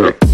Look.